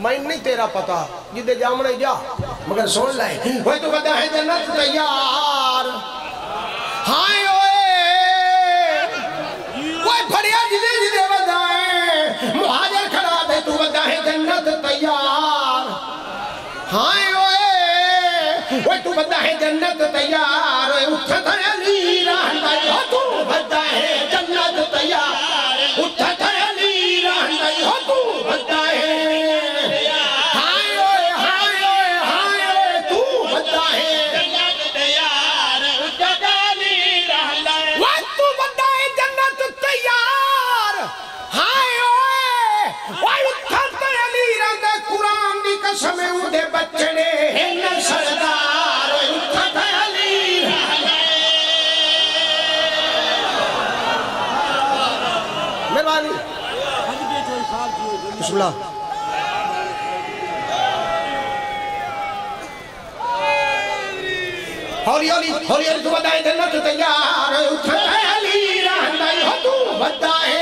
मैं नहीं तेरा पता। जिदे जामने जा। मगर सुन ले। ओए, तू बता है जन्नत तैयार। हाय ओए। ओए, फड़िया जिदे जिदे बदाए मुहाजिर खड़ा दे, तू बता है जन्नत तैयार। हाय ओए। ओए, तू बता है जन्नत तैयार। ओए, उठ अली रहंदा कसम उदे बचड़े न सरदार उठ अली मेहरबानी। बिस्मिल्लाह। हौली हौली हौली हौली तू बताए जन्नत तैयार। उठ अली रहंदा हो तू बताए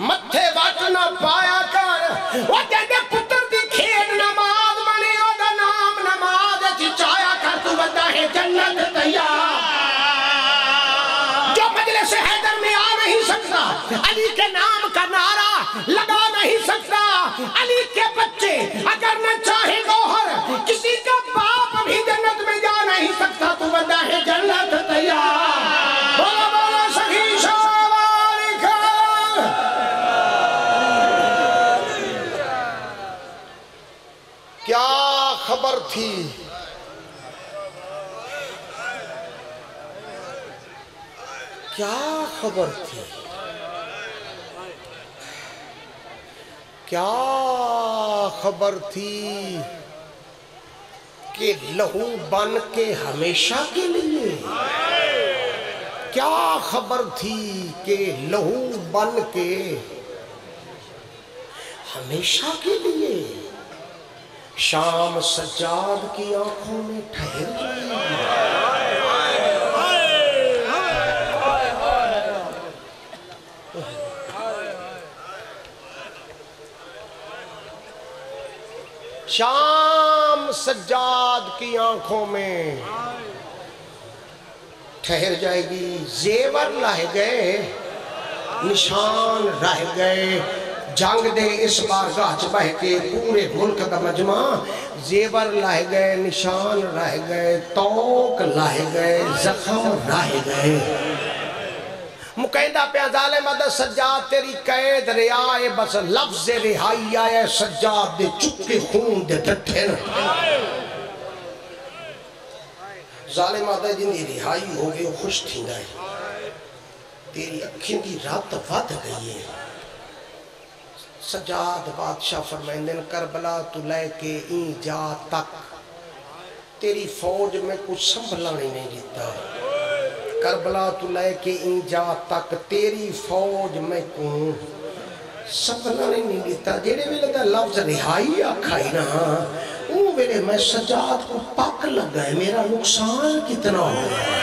ਮੱਥੇ ਵੱਟ ਨਾ ਪਾਇਆ ਕਰ ਉਹ ਕਹਿੰਦੇ ਪੁੱਤਰ ਦੀ ਖੇਡ ਨਮਾਜ਼ ਬਣੀ ਉਹਦਾ ਨਾਮ ਨਮਾਜ਼ ਚ ਚਾਇਆ ਕਰ ਤੂੰ ਬੰਦਾ ਹੈ ਜੰਨਤ ਤਿਆਰ जो मजलिस हैदर में आ नहीं सकता अली के नाम का नारा लगा नहीं सकता अली के बच्चे अगर न चाहे गौहर किसी का थी। क्या खबर थी? क्या खबर थी कि लहू बन के हमेशा के लिए? क्या खबर थी कि लहू बन के हमेशा के लिए? शाम सज्जाद की आँखों में ठहर शाम सज्जाद की आँखों में ठहर जाएगी, जेवर रह गए, निशान रह गए। जंग दे इस बार गाच बह के पूरे मुल्क का मजमा। जेवर लह गए, निशान रह गए, तोक लह गए, जख्म रह गए। मुकैदा पे जालिम अद सज्जाद, तेरी कैद रियाए बस लफ्ज रिहाई आए सज्जाद दे चुके खून दे डठे न। जालिम अद जिंदी रिहाई हो गई, खुश थी तेरी अखियों की रात वध गई है। सज्जाद बादशाह फरमाइंदे करबला तू लेके ई जा तक। तेरी फौज में कुछ संभलना नहीं देता करबला तू लेके ई जा तक, तेरी फौज में को संभलना नहीं देता जेड़े वेले दा लफ्ज रिहाई आखाई ना वो वेले मैं सजाद को पक लगा है, मेरा नुकसान कितना हो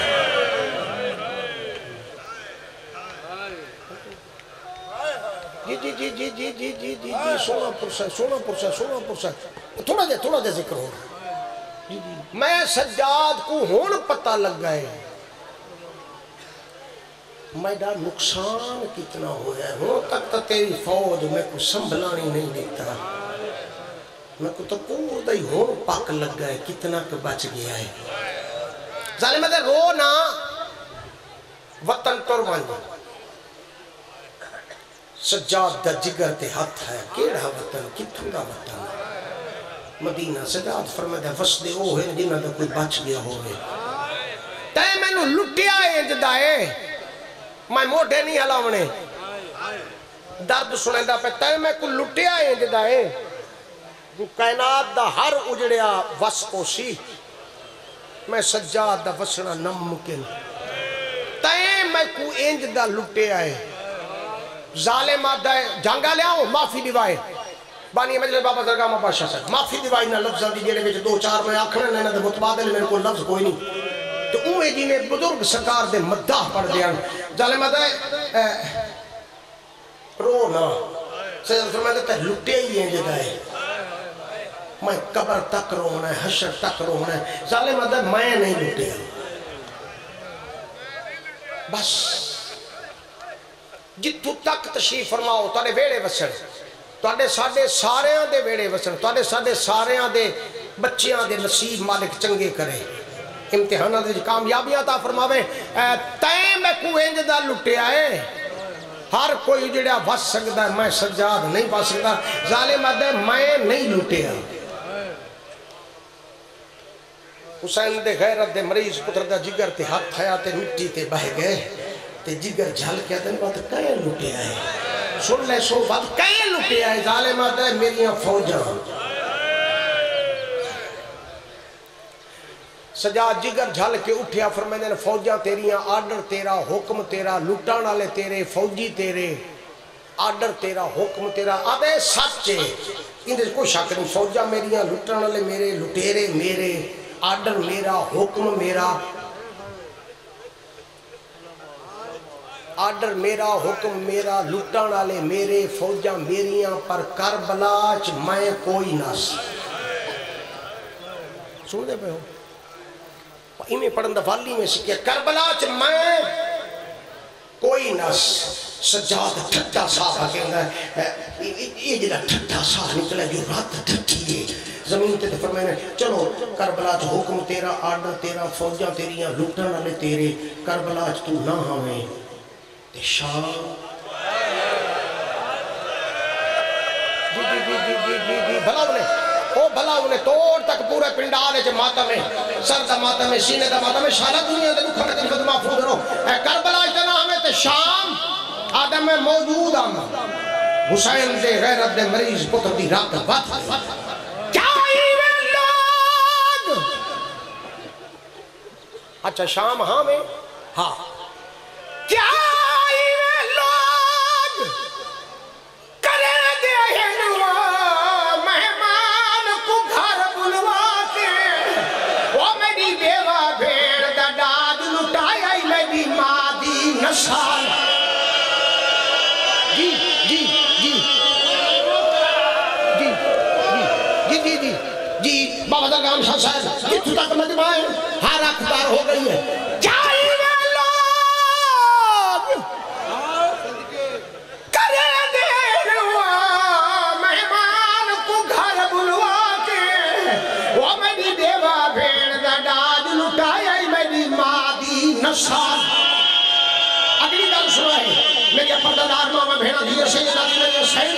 जी जी जी जी जी जी जी सोलह परसेंट सोलह परसेंट सोलह परसेंट थोड़ा जहा थोड़ा जहा ज़िक्र हो रहा मैं सज्जाद को हूँ पता लग गए मेरा नुकसान कितना होया हूँ तक तो तेरी फौज मेरे को संभलानी नहीं देता मेरे को तो पूरा ही हूँ पक लग गए कितना के बच गया है जाले मैं रो ना वतन तुर बन ਸੱਜਾਦ ਦਾ ਜਿਗਰ ਤੇ ਹੱਥ ਹੈ ਕਿਹੜਾ ਵਤਨ ਕਿੱਥੋਂ ਦਾ ਵਤਨ ਮਦੀਨਾ ਸੱਜਾਦ ਫਰਮਾਦਾ ਵਸਦੇ ਉਹ ਹੈ ਜਿਨ੍ਹਾਂ ਦਾ ਕੋਈ ਬਚ ਗਿਆ ਹੋਵੇ ਤੈ ਮੈਨੂੰ ਲੁੱਟਿਆ ਇੰਜ ਦਾਏ ਮੈਂ ਮੋਢੇ ਨਹੀਂ ਹਲਾਵਣੇ ਦਰਦ ਸੁਣਦਾ ਪੈ ਤੈ ਮੈਂ ਕੋ ਲੁੱਟਿਆ ਇੰਜ ਦਾਏ ਤੂੰ ਕਾਇਨਾਤ ਦਾ ਹਰ ਉਜੜਿਆ ਵਸ ਕੋਸੀ मैं सज्जाद का वसना नामुमकिन तय मैं को इंज का लुटिया है जाले मादा जांगा लियाओ माफ़ी दिवाए। बानी मजले बाबा दरगाह में बादशाह साहब, माफ़ी दिवाई ना लफ्जां दी जेड़े विच दो चार मैं आखने ने ना मुतबादल मेरे को लफ्ज कोई नहीं। तो उहे जिवें बुज़ुर्ग सरकार दे मद्दाह पढ़ दिया। जाले मादा रो ना। सैयद फरमाते ते लुटे ही हैं जदा है मैं कब्र तक रोना है, हशर तक रोना है। जाले मादा मैं नहीं लुटिया बस। ਜਿੱਥੋਂ ਤੱਕ ਤਸ਼ਰੀਫ ਫਰਮਾਓ ਤੁਹਾਡੇ ਵਿਹੜੇ ਵਸਣ ਤੁਹਾਡੇ ਸਾਡੇ ਸਾਰਿਆਂ ਦੇ ਵਿਹੜੇ ਵਸਣ ਤੁਹਾਡੇ ਸਾਡੇ ਸਾਰਿਆਂ ਦੇ ਬੱਚਿਆਂ ਦੇ ਨਸੀਬ ਮਾਲਕ ਚੰਗੇ ਕਰੇ ਇਮਤਿਹਾਨਾਂ ਦੇ ਵਿੱਚ ਕਾਮਯਾਬੀਆਂ ਤਾਂ ਫਰਮਾਵੇ ਐ ਤੈਂ ਮੈਂ ਕੋ ਇੰਜ ਦਾ ਲੁੱਟਿਆ ਏ ਹਰ ਕੋਈ ਜਿਹੜਾ ਵਸ ਸਕਦਾ ਹੈ, ਮੈਂ ਸਜਾਦ ਨਹੀਂ ਵਸ ਸਕਦਾ ਜ਼ਾਲਿਮ ਆਦੇ ਮੈਂ ਨਹੀਂ ਲੁੱਟਿਆ ਹੁਸੈਨ ਦੇ ਗੈਰਤ ਦੇ ਮਰੀਜ਼ ਪੁੱਤਰ ਦਾ ਜਿਗਰ ਤੇ ਹੱਥ ਆਇਆ ਤੇ ਮਿੱਟੀ ਤੇ ਬਹਿ ਗਏ जिगर झल के तेन बात कहे लुटिया है सुन ले सो बात, कहे लुटिया है जाले माद मेरिया फौजा। सजा जिगर झल के उठिया, फिर मैंने फौजा तेरिया, आर्डर तेरा, हुक्म तेरा लुटा वाले तेरे, फौजी तेरे, आर्डर तेरा, हुक्म तेरा आदे सच है इन कोई शक नहीं, फौजा मेरिया लुटा वाले मेरे, लुटेरे मेरे, आर्डर मेरा, हुक्म मेरा। आर्डर मेरा हुक्म मेरा लुटन वाले मेरे, फौजा मेरिया, पर करबला च मैं कोई ना सुनते पे हो? इवें पढ़न दा वाली में सिक्या करबला च मैं कोई ना सजाद ठट्टा साफ़ कहंदा है ये जेड़ा ठट्टा साफ़ निकला, जो रात ठट्ठी है, ज़मीन ते फरमाया चलो करबला च हुक्म तेरा, आर्डर तेरा, फौजा तेरियाँ लुटन वाले तेरे करबला च तू ना हवे अच्छा शाम हाँ में हाँ। क्या ई मेरी माँ दी नशान अगली गल सुनाए मेरे पर्दादार मामा भेड़ा दी से दादी मेरे सही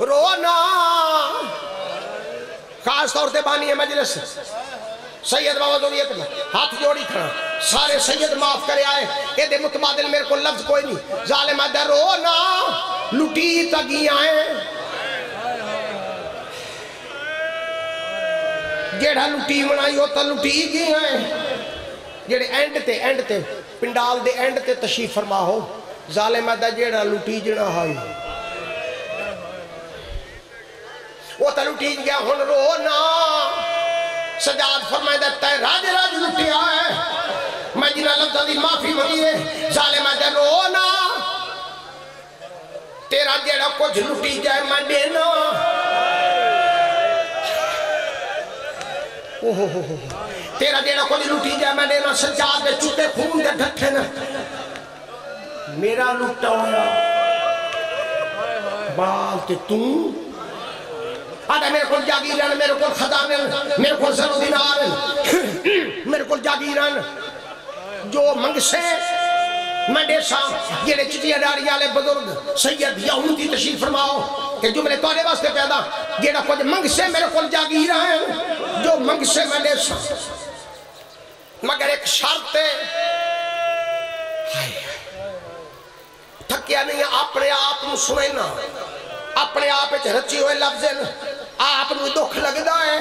रो ना खास तौर पे बानी है मजलिस। सैयद बाबा जोड़ियत में हाथ जोड़ी खड़ा। सारे सैयद माफ़ करे आए। ये मुतबादिल मेरे को लफ्ज कोई नहीं। जालिम आदा रो ना लुटी तगिया है। जेड़ा लुटी बनाई वो तो लुटी गया है। जेड़े एंड ते एंड ते, पिंडाल दे एंड ते तशरीफ़ फरमा हो। जालिम आदा, जेड़ा लुटी जड़ा हाई वो तो लुटी गया हुन रो ना सजाद फरमाए देता है राज राज लुटिया है। मैं जिन्हें लफ्जा की माफ़ी मंगी है साले मैं रो ना तेरा जेड़ा कुछ लुटी जाए, मैं देना। हो हो तेरा कुछ लुटी जाए, मैं देना। सजाद चुके खून ढट्ठे न। मेरा लुटा बाल तू आदा मेरे को जागीरन मेरे को खजानन मेरे को सरो दिनार मेरे को जागीरन जो मंगसे मैं देसा जेड़े चिटिया दाड़ी वाले बुज़ुर्ग, सैयद यहूदी तशरीफ़ फरमाओ ते जुमले तोरे वास्ते पैदा, जेड़ा कुछ मंगसे मेरे को जागीरन जो मंगसे मैं देसा मगर एक शर्त है। थकिया नहीं, अपने आप सुने ना अपने आप रची हुए लफ्ज ਆਪ ਨੂੰ ਦੁੱਖ ਲੱਗਦਾ ਹੈ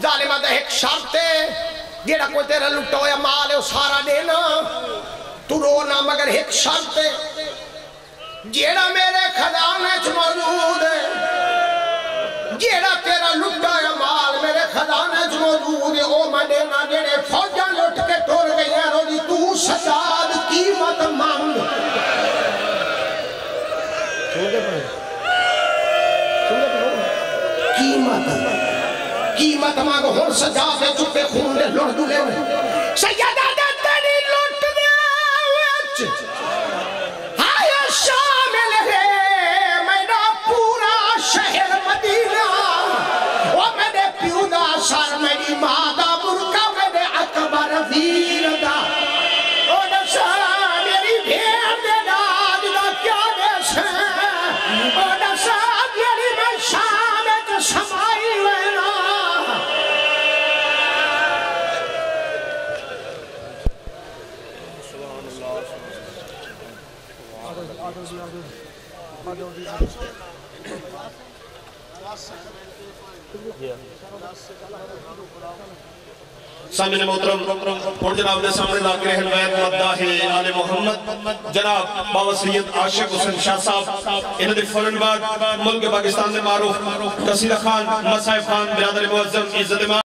ਜ਼ਾਲਿਮਾਂ ਦਾ ਇੱਕ ਸ਼ਰਤ ਹੈ ਜਿਹੜਾ ਕੋਈ ਤੇਰਾ ਲੁੱਟੋਇਆ ਮਾਲ ਹੈ ਉਹ ਸਾਰਾ ਦੇਣਾ ਤੂੰ ਰੋ ਨਾ ਮਗਰ ਇੱਕ ਸ਼ਰਤ ਹੈ ਜਿਹੜਾ ਮੇਰੇ ਖਜ਼ਾਨੇ 'ਚ ਮੌਜੂਦ ਹੈ ਜਿਹੜਾ ਤੇਰਾ ਲੁੱਟਾਇਆ ਮਾਲ ਮੇਰੇ ਖਜ਼ਾਨੇ 'ਚ ਮੌਜੂਦ ਹੈ ਉਹ ਮੈਂ ਦੇਣਾ ਜਿਹੜੇ ਫੌਜਾਂ ਲੁੱਟ ਕੇ ਟੁਰ ਗਈਆਂ ਰੋਦੀ ਤੂੰ ਸਜ਼ਾਦ ਕੀਮਤ ਮੰਗ ਛੋੜੇ ਪਏ कीमत मांग हुन सजा दे चुपे खून दे लुट दुले सैयदा सामने मोहतरम और जनाब के सामने लाके रहनवैत मद्दा है आले मोहम्मद जनाब बाबा सैयद आशिक हुसैन शाह साहब इन्होंने फ़ौरन बाद मुल्क पाकिस्तान मारूफ खान मसाइब खान बिरादर मुअज्जम इज़्ज़त